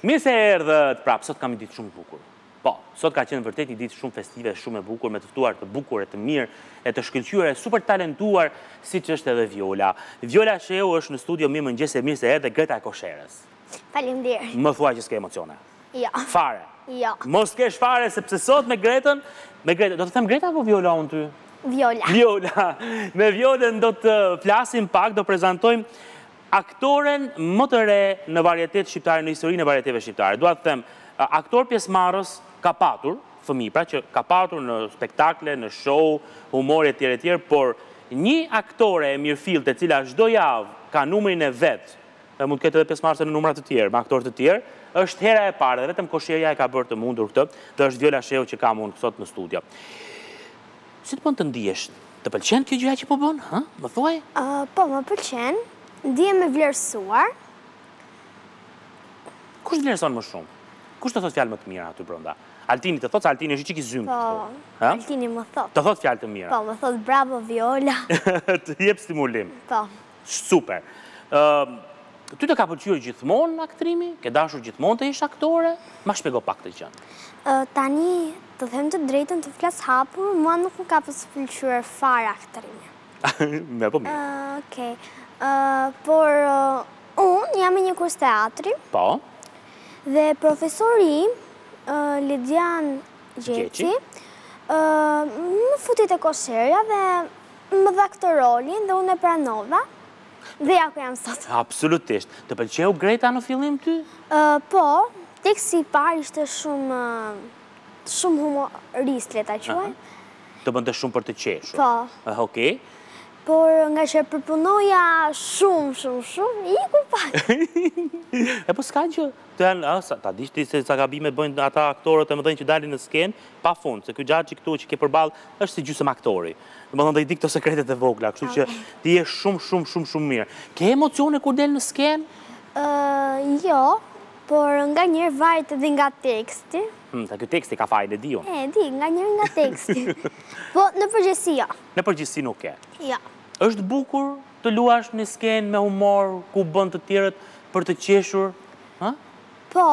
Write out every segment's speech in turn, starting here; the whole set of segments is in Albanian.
Mirë se erdhët prapë, sot kam një ditë shumë të bukur. Po, sot ka qenë vërtet një ditë shumë festive, shumë e bukur, me të ftuar të bukur e të mirë, e të shkëlqyer, e super talentuar, siç është edhe Viola. Viola Shehu është në studio, mirëmëngjesi, mirë se erdhe, Greta e Kosheres. Faleminderit. Më thuaj që s'ke emocione. Jo. Fare. Jo. Mos kesh fare sepse sot me Gretën, me Gretën, do të them Greta apo Viola unë ty? Viola. Viola. Me Violën do të flasim pak, do prezantojmë aktoren më të re në varietetë shqiptare, në historinë e varieteve shqiptare. Dua të them, aktor pjesëmarrës ka patur fëmijë, pra që ka patur në spektakle, në show, humor etj etj, por një aktore e mirëfilltë e cila çdo javë ka numrin e vet mund të jetë edhe pjesëmarrëse në numra të tjerë, me aktorë të tjerë, është hera e parë dhe vetëm Kosherja e ka bërë të mundur këtë dhe është Viola Shehu që kam unë sot në studio. Si të bën të ndihesh? Të pëlqen kjo gjëja që po bën? Hë? Më thuaj? Po, më pëlqen. Ndihem e vlerësuar. Kush të vlerëson më shumë? Kush të thotë fjalë më të mira aty brenda? Altini të thotë, Altini është një çikë i zymtë. Po. Altini më thotë. Të thotë fjalë të mira. Po, më thotë bravo Viola. Të jep stimulim. Po. Super. Ty të ka pëlqyer gjithmonë aktrimi? Ke dashur gjithmonë të jesh aktore? Ma shpjego pak këtë gjë. Tani, të them të drejtën të flas hapur, mua nuk më ka pëlqyer fare aktrimi. E po mirë. Okej. Por unë jam në një kurs teatri. Po. Dhe profesori im, Lidian Gjeci, më futi te Kosherja dhe Më dha këtë rolin dhe unë e pranova dhe ja ku jam sot. Absolutisht. Të pëlqeu Greta në fillim ty? Po, teksti i parë ishte shumë shumë humorist, le ta quajmë. Të bënte shumë për të qeshur. Po. Okej. Por nga që e përpunoja shumë, shumë, shumë, iku pak. E po s'ka gjë. Ta dish ti se sa gabime bëjnë ata aktorët e mëdhenj që dalin në skenë, pafund, se ky xhaxhi këtu që ke përballë është si gjysmë aktori. Domethënë dhe i di këto sekretet e vogla, kështu që ti je shumë shumë shumë shumë mirë. Ke emocione kur del në skenë? Jo, por nganjëherë varet edhe nga teksti. Hm, se ky teksti ka fajin e di unë. E di, nganjëherë nga teksti. Po në përgjithësi jo. Në përgjithësi nuk ke. Jo. Është bukur Të luash në skenë me humor ku bën të tjerët për të qeshur, ha? Po,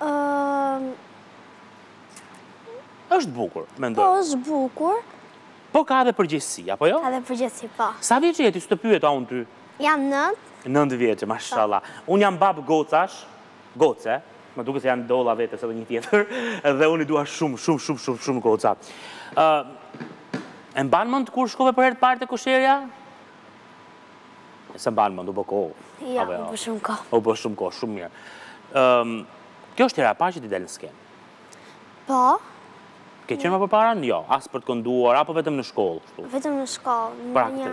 ë Është bukur, mendoj. Po, është bukur. Po ka edhe përgjegjësi, apo jo? Ka edhe përgjegjësi, po. Sa vjeç je ti, s'të pyeta unë ty? Jam nëntë. Nëntë vjeçe, mashallah. Unë jam babë gocash, Goce, më duket se ia dola vetes edhe një tjetër, dhe unë i dua shumë, shumë, shumë, shumë, shumë goca. Ë E mban mend kur shkove për herë të parë te Kusherja? S'e mban mend, u bë kohë. Jo, u bë shumë kohë. U bë shumë kohë, shumë mirë. Ëm Kjo është hera e parë që ti del në skenë. Po. Ke qenë më përpara? Jo, as për të kënduar apo vetëm në shkollë kështu. Vetëm në shkollë, në pra, një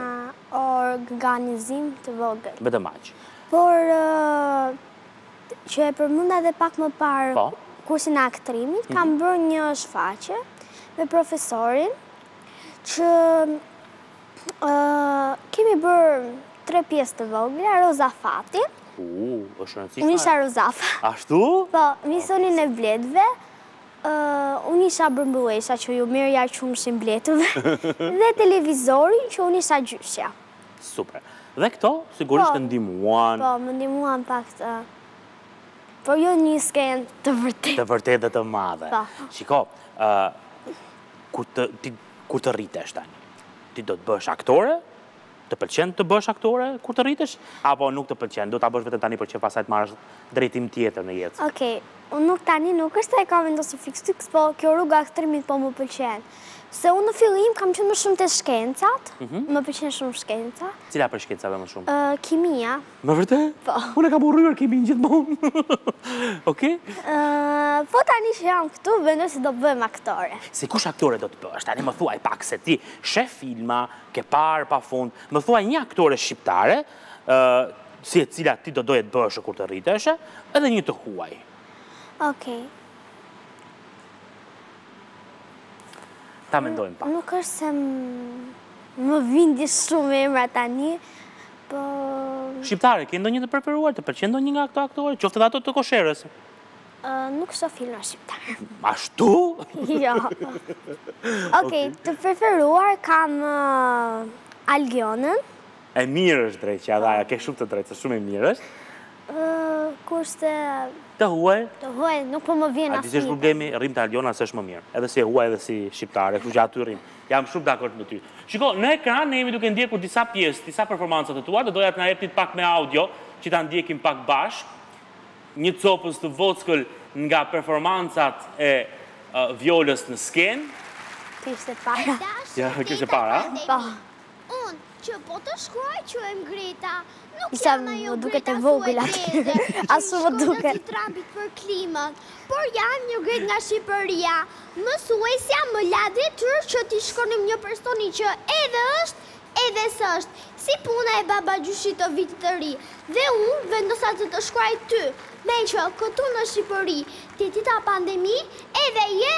organizim të vogël. Vetëm aq. Por që e përmenda dhe pak më parë po. kursin e aktrimit, kam mhm. bërë një shfaqje me profesorin që kemi bërë tre pjesë të vogla, Rozafati. U, është e rëndësishme. Unë isha Rozafati. Ashtu? Po, misionin e bletëve, unë isha mbretëresha që ju merrja qumështin bletëve, dhe televizorin që unë isha gjyshja. Super. Dhe këto sigurisht të ndihmuan. Po, më ndihmuan pak të Por jo në skenë të vërtetë. Të vërtetë dhe të madhe. Po. Shiko, kur të ti kur të rritesh tani, ti do të bëhesh aktore? Të pëlqen të bëhesh aktore kur të rritesh apo nuk të pëlqen? Do ta bësh vetëm tani për qejf pastaj të marrësh drejtim tjetër në jetë. Okej. Unë nuk tani nuk është se e kam vendosur fiks fiks, po kjo rruga e aktrimit po më pëlqen. Se unë në fillim kam qenë më shumë te shkencat, mhm. më pëlqen shumë shkenca. Cila prej shkencave më shumë? Kimia. Me vërte? Po. Unë e kam urryer kiminë gjithmonë. Oke? Po tani që jam këtu, mendoj se do bëhem aktore. Si kush aktore do të bëhesh? Tani më thuaj pak se ti sheh filma, ke parë pa fund, më thuaj një aktore shqiptare, si e cila ti do doje të bëheshe kur të rriteshe, edhe një të huaj. Okej. Ta mendojmë pak. Nuk është se më vijnë shumë emra tani, po... Shqiptare, ke ndonjë të preferuar, të pëlqen ndonjë nga këto aktore, qoftë edhe ato të Kosherës? Nuk shoh filma shqiptare. Ashtu? Jo. Okej, të preferuar kam Aljonën. E mirë është dreqi edhe ajo, ke shumë të drejtë, shumë e mirë është. Kushte... Të huaj? Të huaj, nuk po më vjen asnjë... Aty qe është problemi, rrimë te Aljona se është më mirë. Edhe si e huaj, edhe si shqiptare, kështu që aty rrimë. Jam shumë dakord me ty. Shiko, në ekran ne jemi duke ndjekur disa pjesë, disa performanca të tua, do doja të na jepnit pak me audio, që ta ndjekim pak bashkë. Një copëz të vockël nga performancat e Violës në skenë. Kështë e para. Kështë e para? Po. Unë, që po të shkruaj quhem Greta, nuk jam ajo greta ku e teze, që i shkoda duke. si Trumpit për klimën, por jam një Gretë nga Shqipëria, mësuesja më la detyrë që t'i shkruanim një personi që edhe është, edhe s'është, si puna e babagjyshit të vitit të ri, dhe unë vendosa të të shkruaj ty, meqë këtu në Shqipëri, te kjo pandemi, edhe je,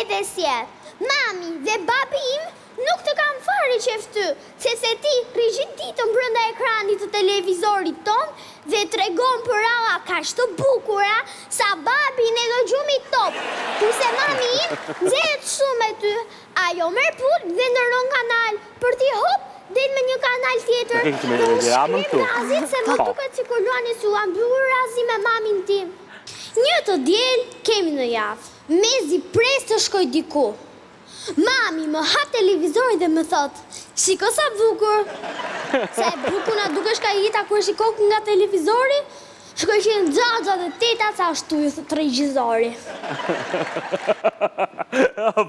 edhe s'je. Mami dhe babi im Nuk të kanë fare qejf ty, sepse ti rri gjithë ditën brenda ekranit të televizorit tonë dhe tregon përralla kaq të bukura sa babin e zë gjumi top, kurse mami im nxehet shumë me ty, ajo merr pultin dhe ndërron kanal, por ti hop del në një kanal tjetër dhe unë shkrihem gazit se më duket sikur luani symbyllurazi me mamin tim. Një të diel kemi në javë, mezi pres të shkoj diku. Mami më hap televizorin dhe më thotë, Shiko sa bukur! Sa e bukur na dukeshka jeta kur e shikon nga televizori? Shkoj qenë xhaxha dhe teta se ashtu ju thotë regjizori.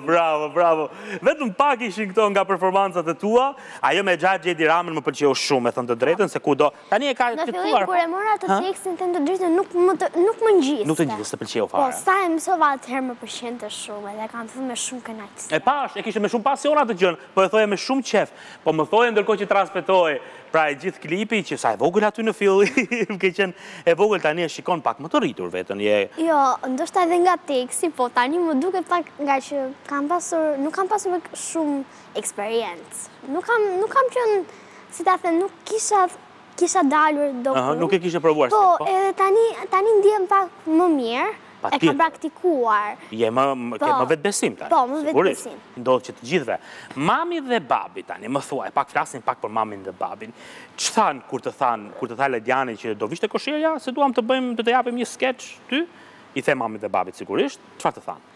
Bravo, bravo. Vetëm pak ishin këto nga performancat e tua. Ajo me xhaxhë Edi Ramën më pëlqeu shumë, me thënë të drejtën, se ku do. Tani e ka të tuat. Në fillim kur e mora atë tekstin thënë të drejtën nuk më nuk më ngjiste. Nuk të ngjiste, s'të pëlqeu fare. Po sa e mësova atëherë më pëlqente shumë dhe e kam thënë me shumë kënaqësi. E pashë, e kishe me shumë pasion atë gjënë, po e thoje me shumë qejf. Po më thoje ndërkohë që transmetohej pra e gjithë klipi që sa e vogël aty në fillim ke qenë e vogël tani e shikon pak më të rritur vetën je. Jo, ndoshta edhe nga teksti, po tani më duket pak ngaqë kam pasur, nuk kam pasur shumë eksperiencë. Nuk kam nuk kam qenë si ta them, nuk kisha kisha dalë ndokund. Nuk e kishe provuar po, skeç. Po, edhe tani tani ndihem pak më mirë. Pa e kam praktikuar. Je më ke po. me vetëbesim tani. Po, me vetëbesim. U ndodh të gjithëve. Mami dhe babi tani më thuaj, pak flasim pak për mamin dhe babin. Ç'thanë kur të thanë, kur të tha Ledjani që do vish te Kosherja, se duam të bëjmë të të japim një skeç ty? I the mamit dhe babit sigurisht. Çfarë të thanë?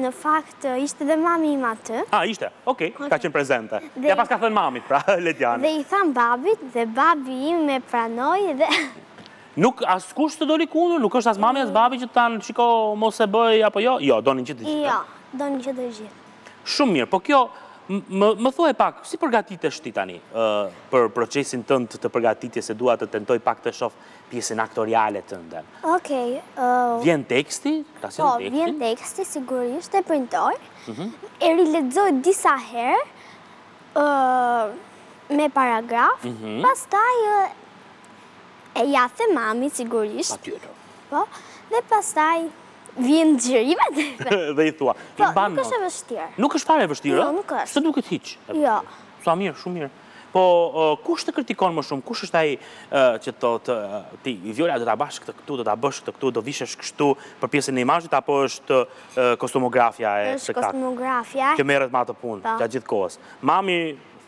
Në fakt, ishte dhe mami im aty. A, ishte? Ok, ka qenë prezente. Ia paska thënë mamit, pra, Ledjani. Dhe i thamë babit dhe babi im më pranoi dhe... Nuk askush të doli kundër, nuk është as mami as babi që të thanë shiko mos e bëj apo jo? Jo, donin që të gjithë. Jo, donin që të gjithë. Shumë mirë, po kjo, më thuaj pak, si përgatitesh ti tani për procesin tënd të përgatitjes se dua të tentoj pak të shoh pjesën aktoriale tënden. Okej. Vjen teksti? Po, vjen teksti, sigurisht, e printoj. Mhm. E rilexoj disa herë me paragraf, mhm. pastaj e ia them mamit, sigurisht. Patjetër. Po, dhe pastaj vijnë xhirimet dhe... Dhe i thua. Po, nuk është e vështirë. Nuk është fare e vështirë? Jo, nuk është. S'të duket hiç. Jo. Sa mirë, shumë mirë. Po kush të kritikon më shumë, kush është ai që të thotë ti, Vjola do ta bësh këtë këtu, do ta bësh këtë këtu, do vishesh kështu për pjesën e imazhit apo është kostumografja e spektaklit? Është kostumografja. Që merret me atë punë po. gjatë gjithë kohës. Mami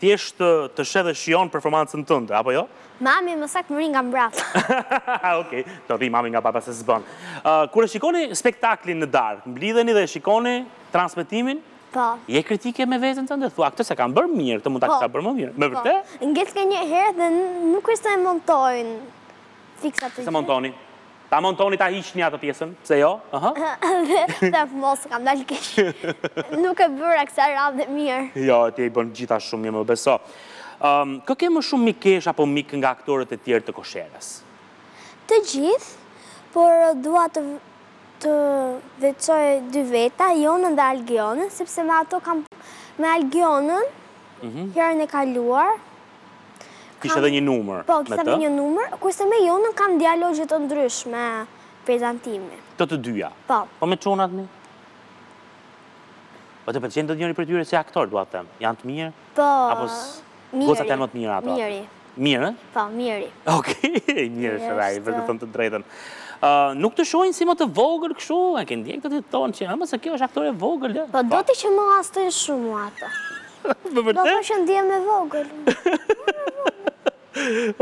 thjesht të sheh dhe shijon performancën tënde, apo jo? Mami më saktë më rri nga mbrapa. Okej, të rri mami nga mbrapa se s'bën. Kur e shikoni spektaklin në darkë, mblidheni dhe e shikoni transmetimin? Po. Je kritike me veten tënde, thua këtë s'e kam bërë mirë, këtë mund ta po. kisha bërë më mirë. Me po. vërtet? Po. Ngel ke një herë dhe nuk është se e montojnë. Fiksa të. S'e montoni. Ta montoni ta hiqni atë pjesën, pse jo? Aha. Dhe mos kam dalë keq. Nuk e bëra kësaj radhe mirë. Jo, ti i bën gjitha shumë mirë, më beso. Ëm, kë ke më shumë mikeshë apo mik nga aktorët e tjerë të Kosherës? Të gjithë, por dua të Të veçoj dy veta, Jonën dhe Alkionën, sepse me ato kam me Alkionën, mhm. herën e kaluar. Kishe dhe një numër po, me të? Po, kisha dhe një numër, kurse me Jonën kam dialogje të ndryshme prezentimi. Të të dyja? Po. Po me çunat më? Po të pëlqen ty njëri prej tyre si aktor, dua të them, janë të mirë? Po. Apo Gocat janë më të mira ato. Miri. Miri? Po, miri. Okej, Miri është yll, për të thënë të drejtën. Nuk të shohin si më të vogël kështu, e ke ndjerë të të thonë që, ama se kjo është aktore e vogël, dhe? Po, domethënë që më llastojnë shumë më ato. Me vërtet? Domethënë që ndihem e vogël.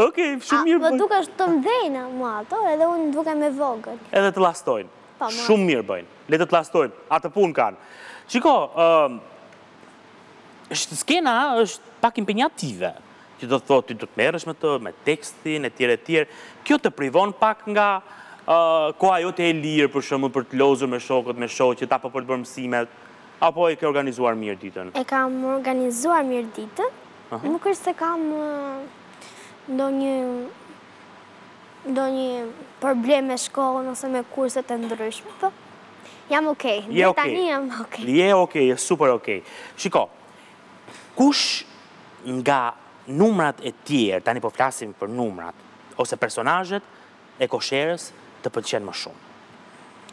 Okej, shumë mirë. Po, duke qenë të mëdhenj më ato, edhe unë dukem e vogël. Edhe të llastojnë. Po, shumë mirë bëjnë. Le të të llastojnë. Atë punë kanë. Shiko, është skena është pak impenjative, që do të thotë ti do të merresh me të, me tekstin etj etj. Kjo të privon pak nga koha jote e lirë për shembull për të lozur me shokët, me shoqet apo për të bërë mësimet, apo e ke organizuar mirë ditën? E kam organizuar mirë ditën, nuk është se kam ndonjë ndonjë problem me shkollën ose me kurset e ndryshme, po jam okej. Okay. Je okej. Okay. jam okej. Okay. Je okej, okay, je super okej. Okay. Shiko, kush nga numrat e tjerë, tani po flasim për numrat, ose personazhet e Kosherës të pëlqen më shumë?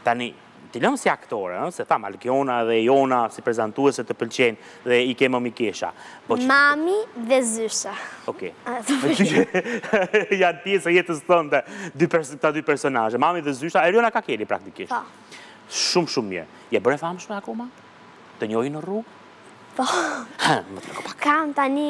Tani, T'i lëmë si aktore, ëh, se thamë Alkiona dhe Jona si prezantuese të pëlqejnë dhe i ke më mikesha. Po që Mami dhe Zysha. Okej. Janë pjesë e jetës tënde, dy këta dy personazhe, Mami dhe Zysha, Erjona Kakeli praktikisht. Po. Shumë shumë mirë. Je bërë e famshme akoma? Të njohin në rrugë? Po. Ha, më trego pak. Kam tani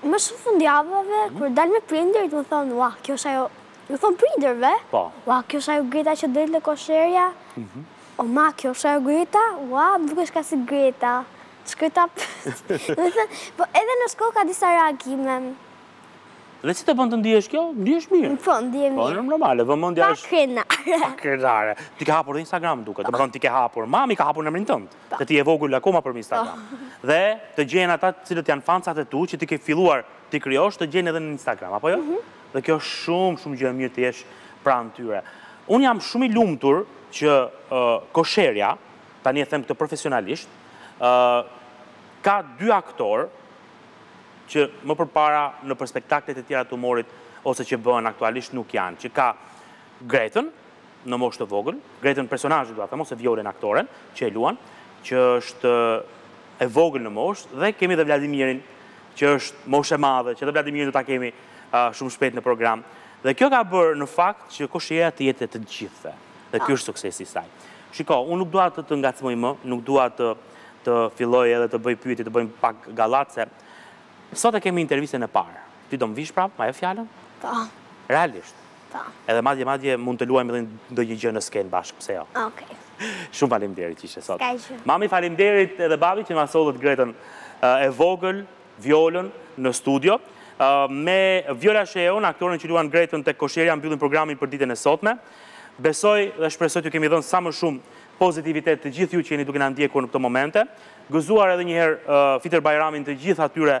më shumë fundjavave kur dal me prindërit, më thonë, "Ua, kjo është ajo Ju thonë prindërve? Po. Ua, kjo është ajo Greta që del në Kosherja? Mhm. O ma, kjo është ajo Greta? Ua, më dukeshka si Greta. Që këta përë... Po edhe në shkollë ka disa reagime. Dhe si të bën të ndihesh kjo? Ndihesh mirë? Në fund, ndihem po, mirë. Po, normale, vëmendja është... Pak krenare. Pak krenare. Ti ke hapur dhe Instagram duket, domethënë ti ke hapur. Mami ka hapur në emrin tënd, po. Dhe ti je e vogël akoma për Instagram. Po. Dhe të gjenë ata cilët janë fansat e tu, që ti ke filluar t'i krijosh, të gjenë edhe në Instagram, apo jo? Mhm. Dhe kjo është shumë, shumë gjë e mirë të jesh pranë tyre. Unë jam shumë i lumtur që Kosherja, tani e them këtë profesionalisht, ka dy aktorë që më përpara nëpër spektaklet e tjera të humorit ose që bëhen aktualisht nuk janë, që ka Gretën në moshë të vogël, Gretën personazhin dua të them ose Violen aktoren që e luan, që është e vogël në moshë dhe kemi dhe Vladimirin që është moshë e madhe, që dhe Vladimirin do ta kemi shumë shpejt në program. Dhe kjo ka bërë në fakt që Kosherja të jetë e të gjithëve. Dhe ky është suksesi i saj. Shiko, unë nuk dua të të ngacmoj më, nuk dua të të filloj edhe të bëj pyetje, të bëjmë pak gallatë se. Sot e kemi intervistën e parë. Ti do më vish prapë, ma jep fjalën? Po. Realisht. Po. Edhe madje madje mund të luajmë edhe ndonjë gjë në skenë bashkë, pse jo? Okej. Shumë faleminderit që ishe sot. S'ka gjë. Mamit faleminderit edhe babit që na sollët Gretën e vogël, Violën në studio. Me Viola Sheun, aktoren që luan Gretën tek Kosherja mbyllim programin për ditën e sotme. Besoj dhe shpresoj t'ju kemi dhënë sa më shumë pozitivitet të gjithë ju që jeni duke na ndjekur në këto momente. Gëzuar edhe një herë Fitër Bajramin të gjithë atyre